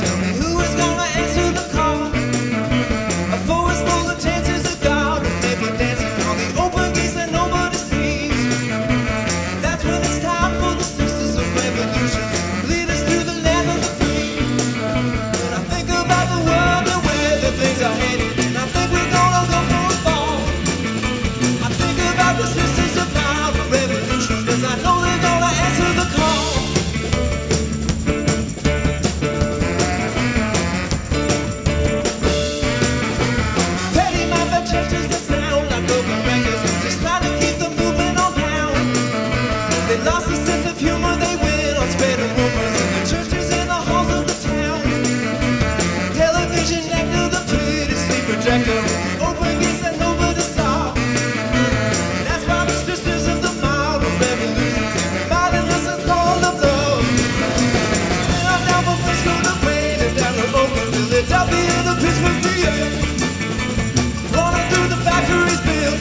tell me.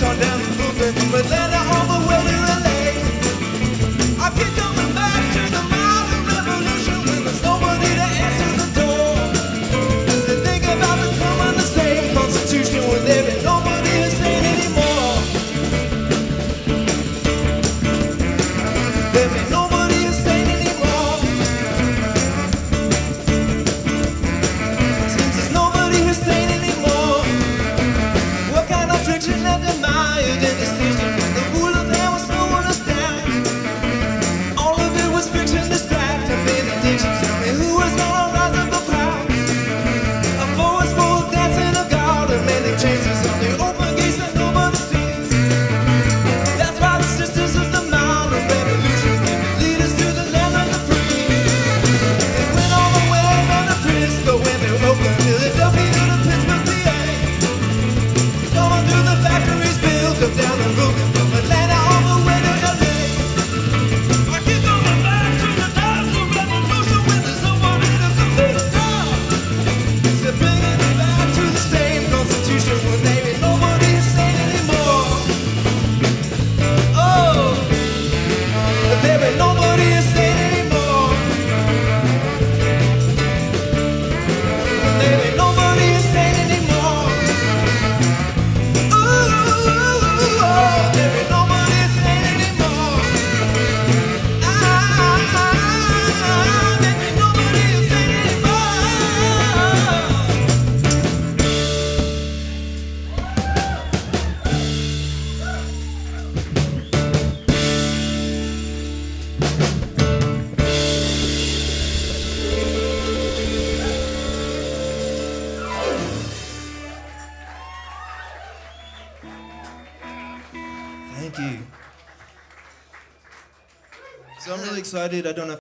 on down the but later the way to LA. I keep coming back to the modern revolution when there's nobody to answer the door. They think about becoming the constitution when there ain't nobody to anymore. There ain't Thank you. So I'm really excited. I don't know.